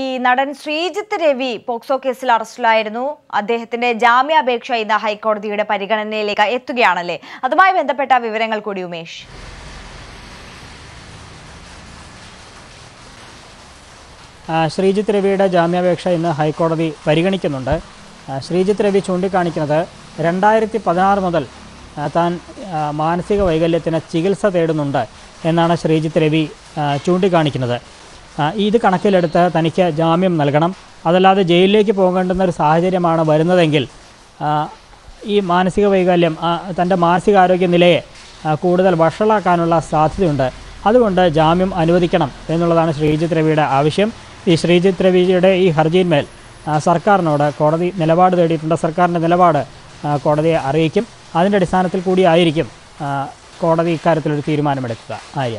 ഈ നടൻ ശ്രീജിത്ത് രവി പോക്സോ കേസിൽ അറസ്റ്റിലായിരുന്നു. അദ്ദേഹത്തിന്റെ ജാമ്യാപേക്ഷ ഇന്ന് ഹൈക്കോടതിയുടെ പരിഗണനയിലേക്ക് എത്തുകയാണല്ലേ? അതുമായി ബന്ധപ്പെട്ട വിവരങ്ങൾ കൂടി ഉമേഷ്. ശ്രീജിത്ത് രവിയുടെ ജാമ്യാപേക്ഷ ഇന്ന് ഹൈക്കോടതി പരിഗണിക്കുന്നുണ്ട്. ശ്രീജിത്ത് രവി ചൂണ്ടിക്കാണിക്കുന്നത് രണ്ടായിരത്തി പതിനാറ് മുതൽ താൻ മാനസിക വൈകല്യത്തിന് ചികിത്സ തേടുന്നുണ്ട് എന്നാണ് ശ്രീജിത്ത് രവി ചൂണ്ടിക്കാണിക്കുന്നത്. ഇത് കണക്കിലെടുത്ത് തനിക്ക് ജാമ്യം നൽകണം. അതല്ലാതെ ജയിലിലേക്ക് പോകേണ്ടുന്ന ഒരു സാഹചര്യമാണ് വരുന്നതെങ്കിൽ ഈ മാനസിക വൈകല്യം തന്റെ മാനസികാരോഗ്യ നിലയെ കൂടുതൽ വഷളാക്കാനുള്ള സാധ്യതയുണ്ട്. അതുകൊണ്ട് ജാമ്യം അനുവദിക്കണം എന്നുള്ളതാണ് ശ്രീജിത്ത് രവിയുടെ ആവശ്യം. ഈ ശ്രീജിത്ത് രവിയുടെ ഈ ഹർജിയിന്മേൽ സർക്കാരിനോട് കോടതി നിലപാട് തേടിയിട്ടുണ്ട്. സർക്കാരിന്റെ നിലപാട് കോടതിയെ അറിയിക്കും. അതിന്റെ അടിസ്ഥാനത്തിൽ കൂടിയായിരിക്കും കോടതി ഇക്കാര്യത്തിലൊരു തീരുമാനമെടുക്കുക. ആര്യ.